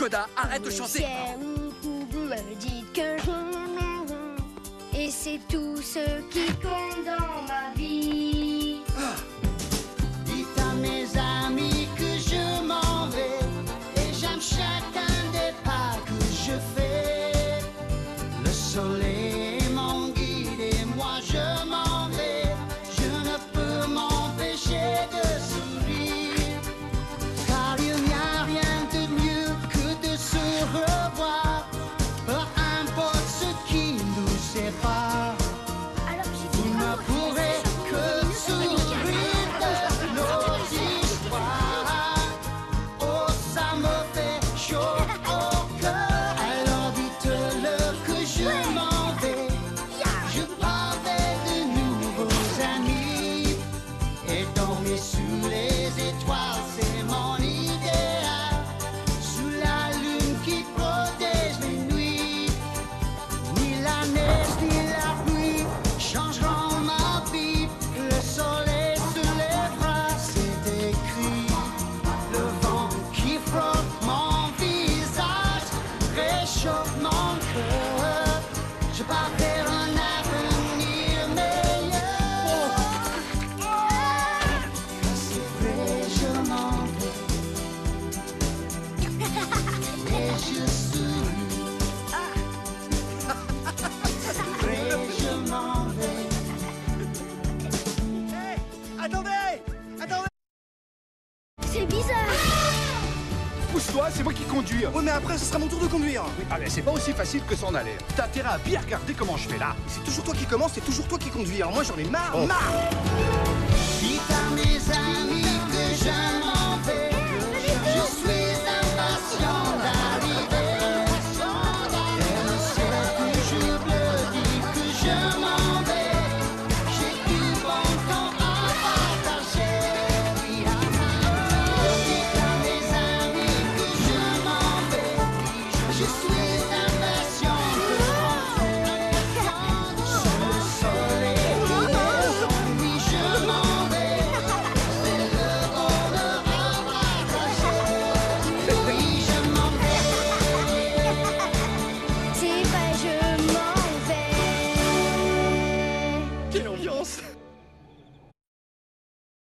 Coda, arrête de chanter. Attendez Attendez. C'est bizarre. Pousse-toi, c'est moi qui conduis. Oui, mais après, ce sera mon tour de conduire. Oui, ah, c'est pas aussi facile que s'en aller. T'as intérêt à bien regarder comment je fais là. C'est toujours toi qui commence, c'est toujours toi qui conduis, alors moi j'en ai marre, marre.